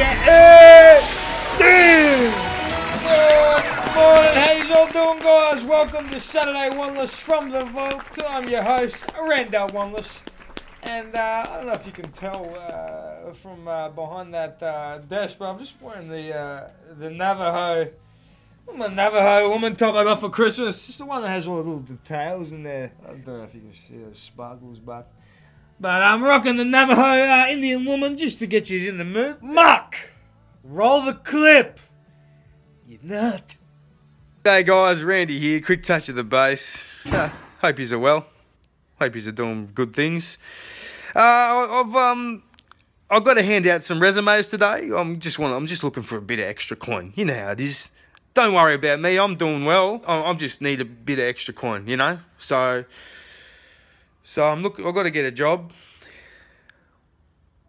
get it! Good morning, all Doing guys? Welcome to Saturday Wanless from the Vault. I'm your host, Randall Wanless. And uh, I don't know if you can tell uh, from uh, behind that uh, desk, but I'm just wearing the uh, the Navajo. I'm a Navajo woman top I got for Christmas. It's the one that has all the little details in there. I don't know if you can see those sparkles, but but I'm rocking the Navajo uh, Indian woman just to get you in the mood. Mark, roll the clip. You nut. Hey guys, Randy here. Quick touch of the base. Uh, hope you're well. Hope you're doing good things. Uh, I've um, I've got to hand out some resumes today. I'm just want, I'm just looking for a bit of extra coin. You know how it is. Don't worry about me. I'm doing well. I I'm just need a bit of extra coin. You know. So, so I'm look. I've got to get a job.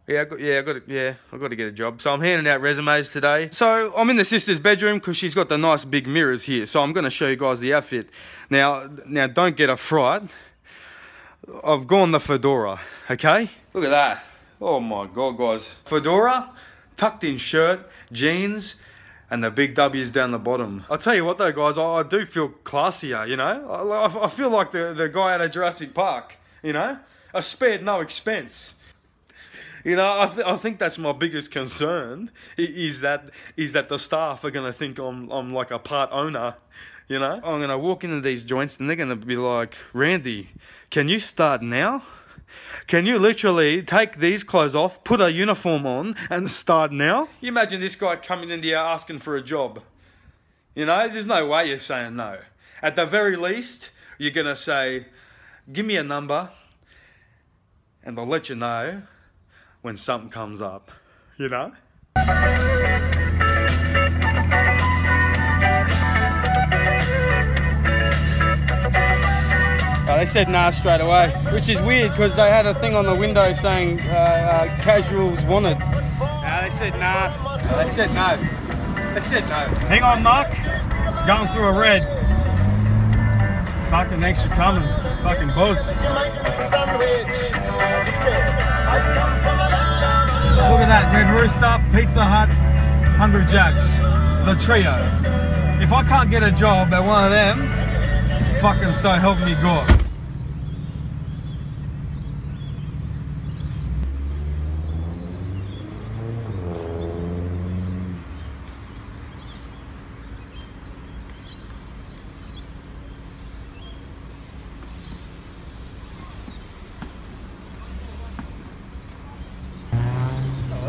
Yeah, I got, yeah, I got to, yeah, I've got to get a job. So I'm handing out resumes today. So I'm in the sister's bedroom because she's got the nice big mirrors here. So I'm going to show you guys the outfit. Now, now don't get a fright. I've gone the fedora, okay? Look at that. Oh my God, guys. Fedora, tucked in shirt, jeans, and the big W's down the bottom. I'll tell you what though, guys, I, I do feel classier, you know? I, I, feel like the, the guy out of Jurassic Park, you know? I spared no expense. You know, I, th- I think that's my biggest concern is that is that the staff are gonna think I'm I'm like a part owner. You know, I'm gonna walk into these joints and they're gonna be like, Randy, can you start now? Can you literally take these clothes off, put a uniform on, and start now? You imagine this guy coming into here asking for a job. You know, there's no way you're saying no. At the very least, you're gonna say, give me a number, and I'll let you know when something comes up, you know? Uh, they said nah straight away, which is weird because they had a thing on the window saying uh, uh, casuals wanted. Nah, they said nah. They said no. They said no. Hang on, Mark. Going through a red. Fucking thanks for coming. Fucking buzz. Look at that. Red Rooster, Pizza Hut, Hungry Jacks. The trio. If I can't get a job at one of them, fucking so help me God.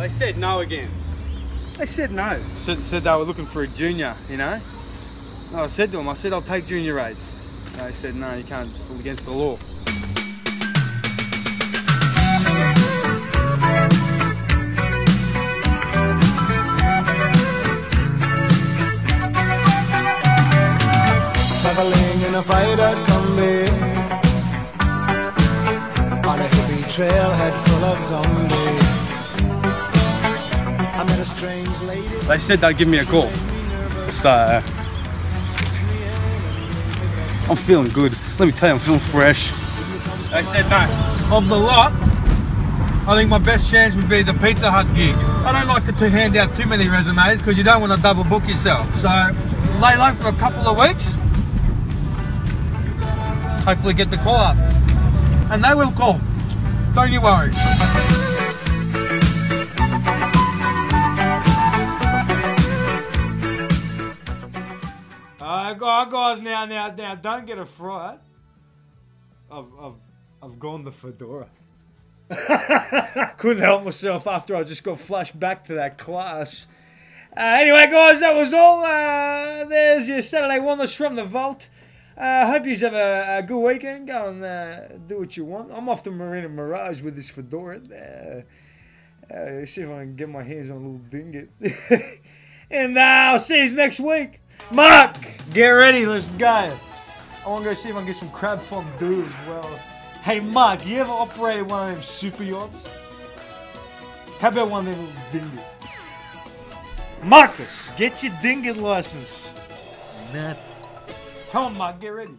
They said no again. They said no. Said, said they were looking for a junior, you know? No, I said to them, I said I'll take junior rates. They said no, you can't, it's against the law. Traveling in a fired combi On a hippie trailhead full of zombies They said they'd give me a call. So, uh, I'm feeling good. Let me tell you, I'm feeling fresh. They said no. Of the lot, I think my best chance would be the Pizza Hut gig. I don't like to hand out too many resumes because you don't want to double book yourself. So lay low for a couple of weeks. Hopefully get the call up. And they will call. Don't you worry. Gu- guys, now, now, now, don't get a fright. I've, I've, I've gone the fedora. Couldn't help myself after I just got flashed back to that class. Uh, anyway, guys, that was all. Uh, there's your Saturday Wonders from the Vault. Uh, hope you have a, a good weekend. Go and uh, do what you want. I'm off to Marina Mirage with this fedora. Uh, see if I can get my hands on a little dinget. and uh, I'll see you next week. Mark, get ready. Let's go. I want to go see if I can get some crab fondue as well. Hey, Mark, you ever operated one of them super yachts? How about one of them little? Marcus, get your dinghy license. Nut. Come on, Mark, get ready.